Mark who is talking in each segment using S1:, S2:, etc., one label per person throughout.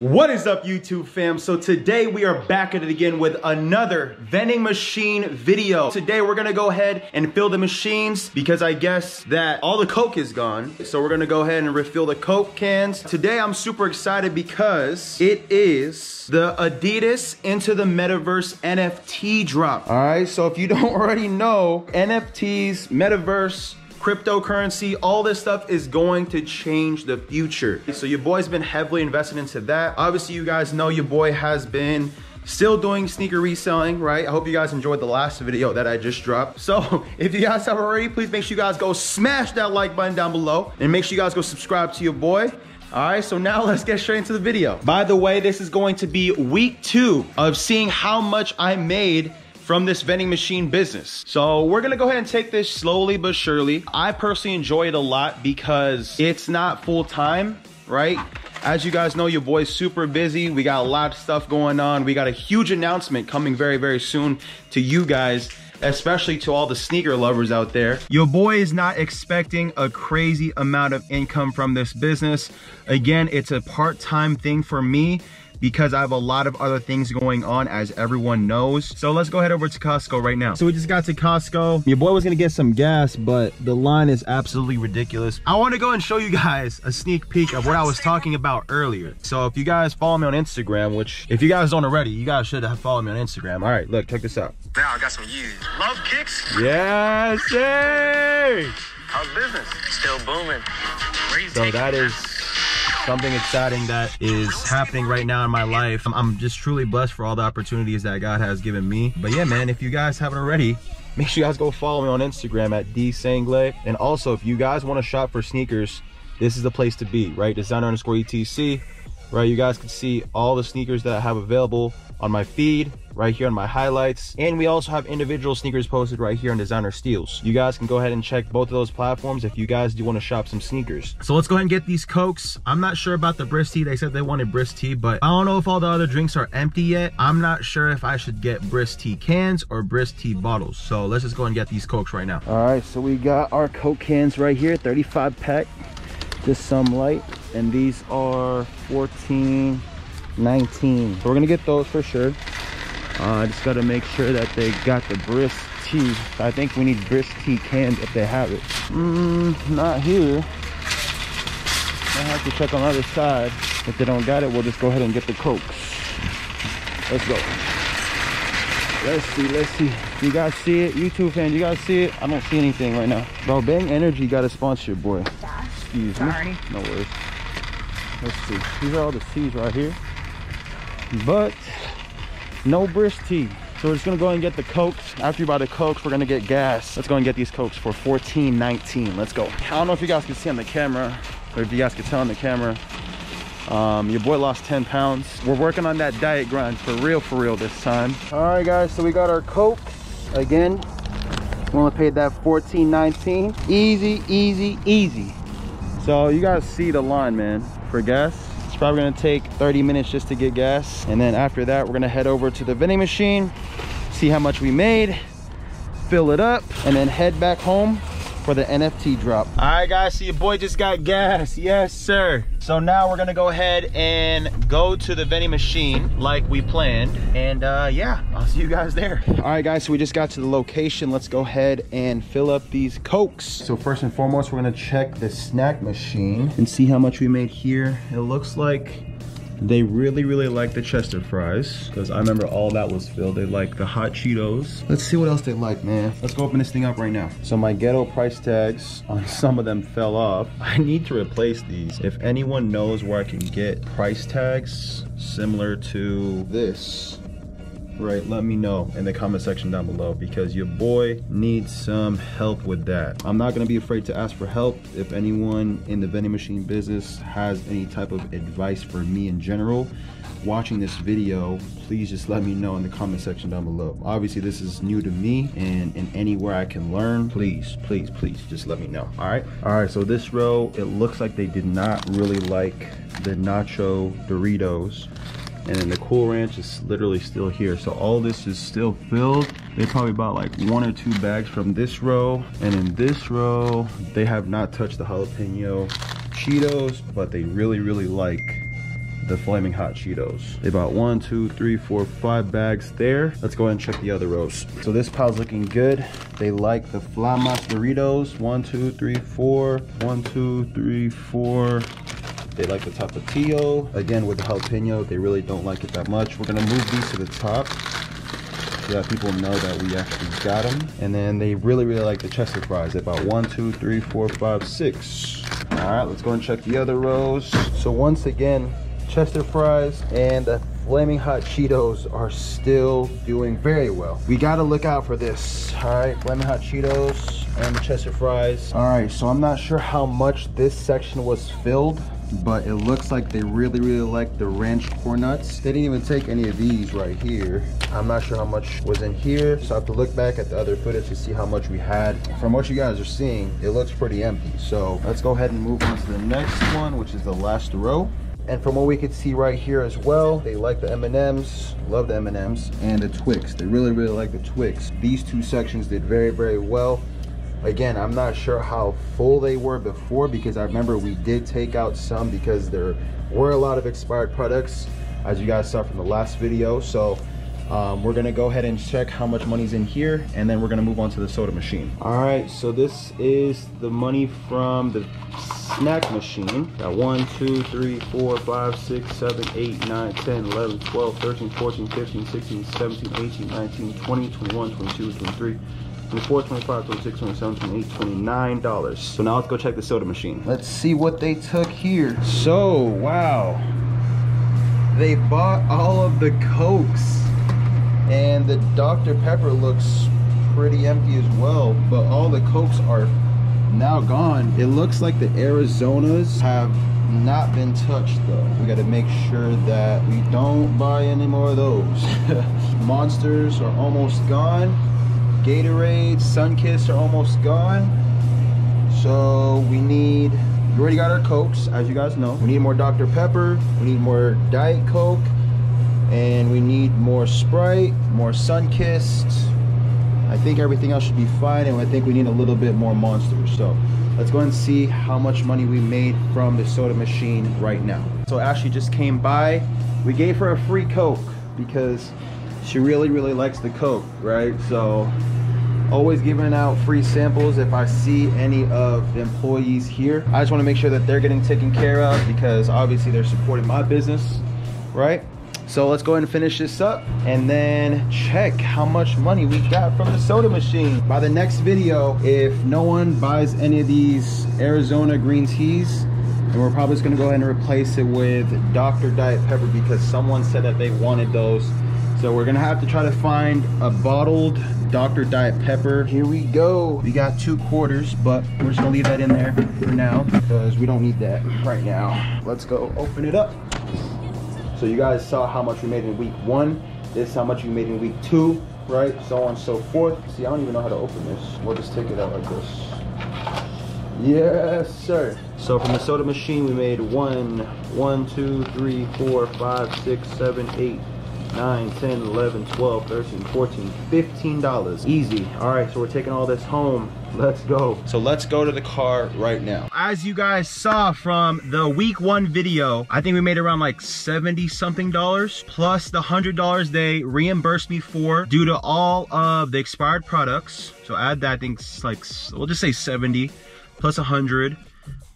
S1: What is up YouTube fam? So today we are back at it again with another vending machine video. Today we're gonna go ahead and fill the machines because I guess that all the Coke is gone. So we're gonna go ahead and refill the Coke cans. Today I'm super excited because it is the Adidas Into the Metaverse NFT drop. All right, so if you don't already know, NFTs, Metaverse, cryptocurrency, all this stuff is going to change the future. So your boy's been heavily invested into that. Obviously, you guys know your boy has been Still doing sneaker reselling, right? I hope you guys enjoyed the last video that I just dropped. So if you guys have already, please make sure you guys go smash that like button down below and make sure you guys go subscribe to your boy. All right, so now let's get straight into the video. By the way, this is going to be week two of seeing how much I made from this vending machine business. So we're gonna go ahead and take this slowly but surely. I personally enjoy it a lot because it's not full time, right? As you guys know, your boy's super busy. We got a lot of stuff going on. We got a huge announcement coming very, very soon to you guys especially to all the sneaker lovers out there. Your boy is not expecting a crazy amount of income from this business. Again, it's a part-time thing for me because I have a lot of other things going on as everyone knows. So let's go head over to Costco right now. So we just got to Costco. Your boy was gonna get some gas, but the line is absolutely ridiculous. I wanna go and show you guys a sneak peek of what I was talking about earlier. So if you guys follow me on Instagram, which if you guys don't already, you guys should have followed me on Instagram. All right, look, check this out. Now I got some you Love kicks? Yes, yay! How's business? Still booming. so that is something exciting that is happening right now in my life. I'm, I'm just truly blessed for all the opportunities that God has given me. But yeah, man, if you guys haven't already, make sure you guys go follow me on Instagram at DSanglay. And also, if you guys want to shop for sneakers, this is the place to be, right? Designer underscore ETC right? You guys can see all the sneakers that I have available on my feed right here on my highlights. And we also have individual sneakers posted right here on Designer Steals. You guys can go ahead and check both of those platforms if you guys do want to shop some sneakers. So let's go ahead and get these Cokes. I'm not sure about the Brisk Tea. They said they wanted Brisk Tea, but I don't know if all the other drinks are empty yet. I'm not sure if I should get Brisk Tea cans or Brisk Tea bottles. So let's just go and get these Cokes right now. All right, so we got our Coke cans right here, 35 pack just some light and these are 14 19 so we're gonna get those for sure uh, i uh, just gotta make sure that they got the brisk tea i think we need brisk tea canned if they have it mm, not here i have to check on the other side if they don't got it we'll just go ahead and get the cokes let's go let's see let's see you guys see it youtube fans you guys see it i don't see anything right now bro bang energy got a sponsor boy Excuse Sorry. me. No worries. Let's see. These are all the teas right here. But no brisk tea. So we're just gonna go and get the Cokes. After you buy the Cokes, we're gonna get gas. Let's go and get these Cokes for 14.19. Let's go. I don't know if you guys can see on the camera, or if you guys can tell on the camera, um, your boy lost 10 pounds. We're working on that diet grind for real, for real this time. All right guys, so we got our Cokes again. We only paid that 14.19. Easy, easy, easy. So you guys see the line, man, for gas. It's probably gonna take 30 minutes just to get gas. And then after that, we're gonna head over to the vending machine, see how much we made, fill it up, and then head back home for the NFT drop. All right, guys, so your boy just got gas. Yes, sir. So now we're gonna go ahead and go to the vending machine like we planned. And uh, yeah, I'll see you guys there. All right, guys, so we just got to the location. Let's go ahead and fill up these Cokes. So first and foremost, we're gonna check the snack machine and see how much we made here. It looks like they really, really like the Chester fries because I remember all that was filled. They like the hot Cheetos. Let's see what else they like, man. Let's go open this thing up right now. So my ghetto price tags on some of them fell off. I need to replace these. If anyone knows where I can get price tags similar to this, right, let me know in the comment section down below because your boy needs some help with that. I'm not gonna be afraid to ask for help. If anyone in the vending machine business has any type of advice for me in general, watching this video, please just let me know in the comment section down below. Obviously, this is new to me and, in anywhere I can learn, please, please, please just let me know, all right? All right, so this row, it looks like they did not really like the nacho Doritos and then the Cool Ranch is literally still here. So all this is still filled. They probably bought like one or two bags from this row. And in this row, they have not touched the jalapeno Cheetos, but they really, really like the Flaming Hot Cheetos. They bought one, two, three, four, five bags there. Let's go ahead and check the other rows. So this pile's looking good. They like the Flamas Doritos. One, two, three, four. One, two, three, four. They like the tapatio. Again, with the jalapeno, they really don't like it that much. We're gonna move these to the top so that people know that we actually got them. And then they really, really like the chester fries. They bought one, two, three, four, five, six. All right, let's go and check the other rows. So once again, chester fries and the flaming hot Cheetos are still doing very well. We gotta look out for this. All right, flaming hot Cheetos and the chester fries. All right, so I'm not sure how much this section was filled, but it looks like they really really like the ranch corn nuts they didn't even take any of these right here i'm not sure how much was in here so i have to look back at the other footage to see how much we had from what you guys are seeing it looks pretty empty so let's go ahead and move on to the next one which is the last row and from what we could see right here as well they like the m&ms love the m&ms and the twix they really really like the twix these two sections did very very well Again, I'm not sure how full they were before because I remember we did take out some because there were a lot of expired products as you guys saw from the last video. So um, we're gonna go ahead and check how much money's in here and then we're gonna move on to the soda machine. All right, so this is the money from the snack machine. Got 1, 2, 3, 4, 5, 6, 7, 8, 9, 10, 11, 12, 13, 14, 15, 16, 17, 18, 19, 20, 21, 22, 23, 24, 25, 26, $29. So now let's go check the soda machine. Let's see what they took here. So, wow. They bought all of the Cokes. And the Dr. Pepper looks pretty empty as well. But all the Cokes are now gone. It looks like the Arizonas have not been touched though. We gotta make sure that we don't buy any more of those. Monsters are almost gone. Gatorade, Sunkist are almost gone. So we need, we already got our Cokes, as you guys know. We need more Dr. Pepper, we need more Diet Coke, and we need more Sprite, more Sunkist. I think everything else should be fine, and I think we need a little bit more Monsters. So let's go and see how much money we made from the soda machine right now. So Ashley just came by. We gave her a free Coke because she really really likes the coke right so always giving out free samples if i see any of the employees here i just want to make sure that they're getting taken care of because obviously they're supporting my business right so let's go ahead and finish this up and then check how much money we got from the soda machine by the next video if no one buys any of these arizona green teas and we're probably just gonna go ahead and replace it with Dr. Diet Pepper because someone said that they wanted those so we're gonna have to try to find a bottled Dr. Diet Pepper. Here we go. We got two quarters, but we're just gonna leave that in there for now because we don't need that right now. Let's go open it up. So you guys saw how much we made in week one. This how much we made in week two, right? So on and so forth. See, I don't even know how to open this. We'll just take it out like this. Yes, sir. So from the soda machine, we made one, one, two, three, four, five, six, seven, eight, 9, 10, 11, 12, 13, 14, 15 dollars. Easy. All right, so we're taking all this home. Let's go. So let's go to the car right now. As you guys saw from the week one video, I think we made around like 70 something dollars plus the $100 they reimbursed me for due to all of the expired products. So add that, I think like, we'll just say 70 plus 100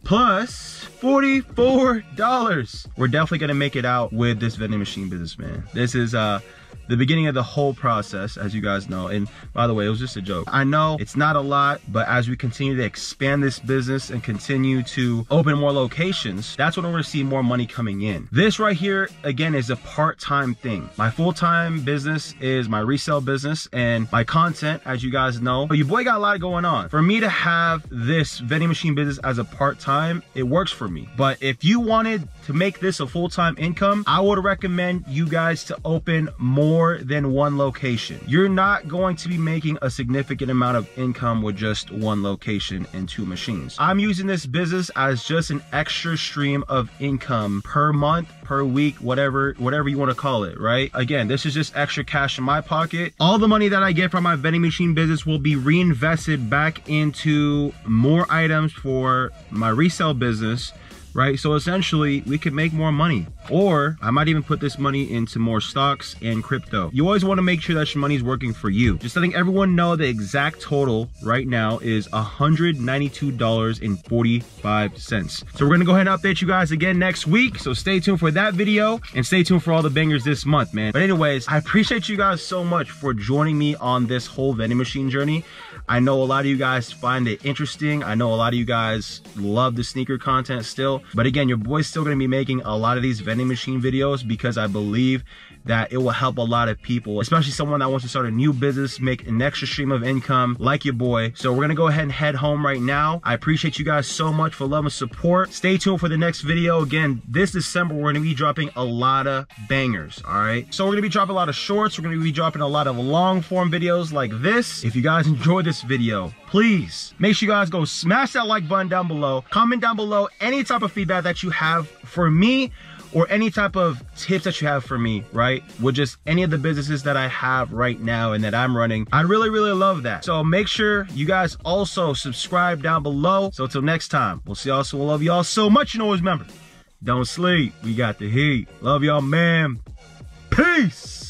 S1: plus $44. We're definitely gonna make it out with this vending machine business, man. This is uh, the beginning of the whole process, as you guys know. And by the way, it was just a joke. I know it's not a lot, but as we continue to expand this business and continue to open more locations, that's when we're gonna see more money coming in. This right here, again, is a part-time thing. My full-time business is my resale business and my content, as you guys know. But your boy got a lot going on. For me to have this vending machine business as a part-time, it works for me. But if you wanted to make this a full-time income, I would recommend you guys to open more more than one location. You're not going to be making a significant amount of income with just one location and two machines. I'm using this business as just an extra stream of income per month, per week, whatever, whatever you want to call it, right? Again, this is just extra cash in my pocket. All the money that I get from my vending machine business will be reinvested back into more items for my resale business right? So essentially, we could make more money. Or I might even put this money into more stocks and crypto. You always wanna make sure that your money's working for you. Just letting everyone know the exact total right now is $192.45. So we're gonna go ahead and update you guys again next week. So stay tuned for that video and stay tuned for all the bangers this month, man. But anyways, I appreciate you guys so much for joining me on this whole vending machine journey. I know a lot of you guys find it interesting. I know a lot of you guys love the sneaker content still. But again, your boy's still gonna be making a lot of these vending machine videos because I believe that it will help a lot of people, especially someone that wants to start a new business, make an extra stream of income like your boy. So we're gonna go ahead and head home right now. I appreciate you guys so much for love and support. Stay tuned for the next video. Again, this December, we're gonna be dropping a lot of bangers, all right? So we're gonna be dropping a lot of shorts. We're gonna be dropping a lot of long form videos like this. If you guys enjoyed this video. Please make sure you guys go smash that like button down below. Comment down below any type of feedback that you have for me or any type of tips that you have for me, right? With just any of the businesses that I have right now and that I'm running. I really, really love that. So make sure you guys also subscribe down below. So till next time, we'll see y'all So We'll love y'all so much. And always remember, don't sleep. We got the heat. Love y'all, man. Peace.